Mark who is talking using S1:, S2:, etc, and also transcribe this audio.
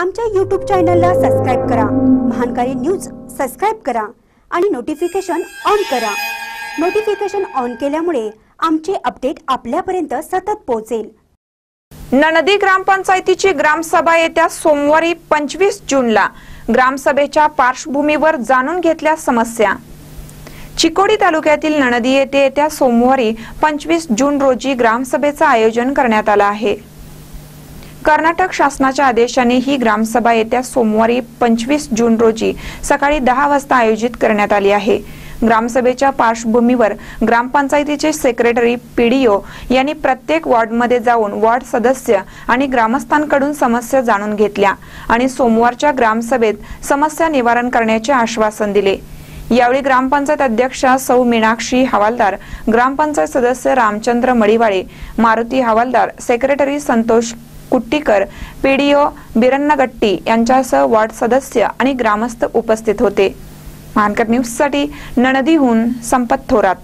S1: आमच्या यूट्यूब चॅनलला सबस्क्राईब करा. महानकारी न्यूज सबस्क्राईब करा आणि नोटिफिकेशन ऑन करा. नोटिफिकेशन ऑन केल्यामुळे आमचे अपडेट आपल्यापर्यंत सतत पोहोचेल.
S2: ननदी ग्रामपंचायतीची ग्रामसभा येत्या सोमवारी पंचवीस जूनला. ग्रामसभेच्या पार्श्वभूमीवर जाणून घेतल्या समस्या. चिकोडी तालुक्यातील नणदी येथे येत्या सोमवारी पंचवीस जून रोजी ग्रामसभेचं आयोजन करण्यात आलं आहे. कर्नाटक शासनाच्या आदेशाने ही ग्रामसभा येत्या सोमवारी पंचवीस जून रोजी सकाळी दहा वाजता आयोजित करण्यात आली आहे. ग्रामसभेच्या पार्श्वभूमीवर ग्रामपंचायतीचे सेक्रेटरी पीडीओ यांनी प्रत्येक वॉर्डमध्ये जाऊन वॉर्ड सदस्य आणि ग्रामस्थांकडून समस्या जाणून घेतल्या आणि सोमवारच्या ग्रामसभेत समस्या निवारण करण्याचे आश्वासन दिले. यावेळी ग्रामपंचायत अध्यक्षा सौ मीनाक्षी हवालदार ग्रामपंचायत सदस्य रामचंद्र मडिवाळे मारुती हवालदार सेक्रेटरी संतोष कुट्टीकर पीडीओ बिरन्नगट्टी यांच्यासह वॉर्ड सदस्य आणि ग्रामस्थ उपस्थित होते. मानकर न्यूजसाठी नणदीहून संपत थोरात.